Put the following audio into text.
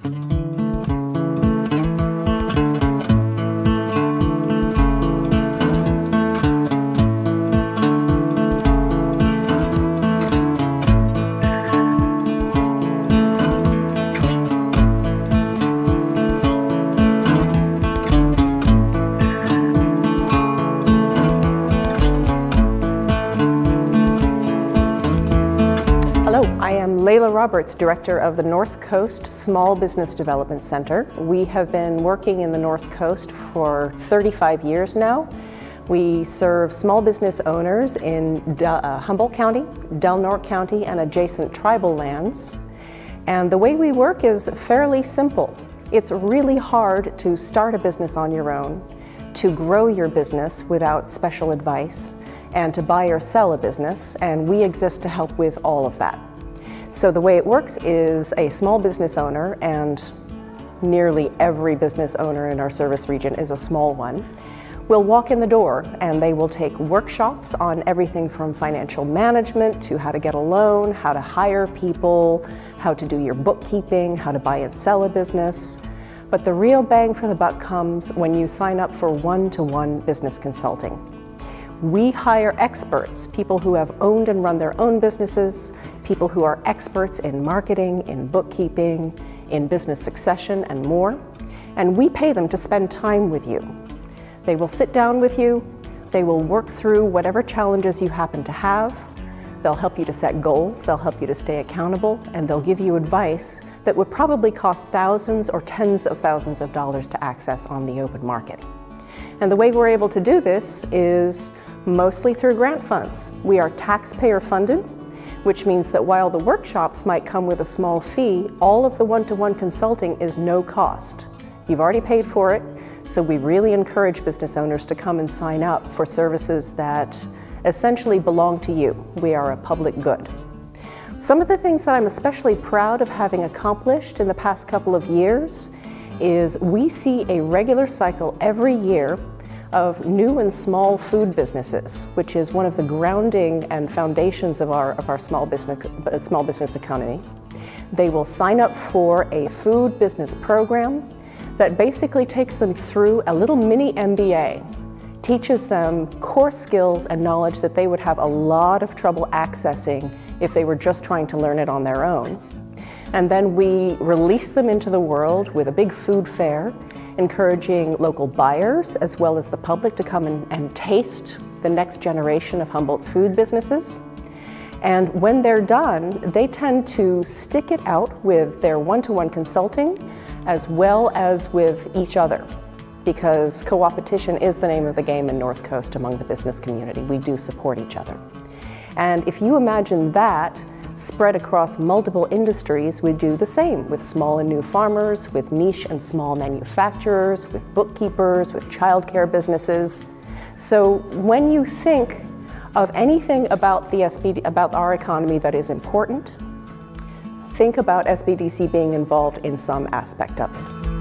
Hello, I am Leila Roberts, Director of the North Coast Small Business Development Center. We have been working in the North Coast for 35 years now. We serve small business owners in uh, Humboldt County, Del Norte County, and adjacent tribal lands. And the way we work is fairly simple. It's really hard to start a business on your own, to grow your business without special advice, and to buy or sell a business, and we exist to help with all of that. So the way it works is a small business owner, and nearly every business owner in our service region is a small one, will walk in the door and they will take workshops on everything from financial management to how to get a loan, how to hire people, how to do your bookkeeping, how to buy and sell a business. But the real bang for the buck comes when you sign up for one-to-one -one business consulting. We hire experts, people who have owned and run their own businesses, people who are experts in marketing, in bookkeeping, in business succession, and more. And we pay them to spend time with you. They will sit down with you, they will work through whatever challenges you happen to have, they'll help you to set goals, they'll help you to stay accountable, and they'll give you advice that would probably cost thousands or tens of thousands of dollars to access on the open market. And the way we're able to do this is mostly through grant funds. We are taxpayer funded, which means that while the workshops might come with a small fee, all of the one-to-one -one consulting is no cost. You've already paid for it, so we really encourage business owners to come and sign up for services that essentially belong to you. We are a public good. Some of the things that I'm especially proud of having accomplished in the past couple of years is we see a regular cycle every year of new and small food businesses, which is one of the grounding and foundations of our, of our small, business, small business economy. They will sign up for a food business program that basically takes them through a little mini MBA, teaches them core skills and knowledge that they would have a lot of trouble accessing if they were just trying to learn it on their own. And then we release them into the world with a big food fair encouraging local buyers as well as the public to come and, and taste the next generation of Humboldt's food businesses. And when they're done, they tend to stick it out with their one-to-one -one consulting as well as with each other because co-opetition is the name of the game in North Coast among the business community. We do support each other. And if you imagine that spread across multiple industries, we do the same with small and new farmers, with niche and small manufacturers, with bookkeepers, with childcare businesses. So when you think of anything about the SBD, about our economy that is important, think about SBDC being involved in some aspect of it.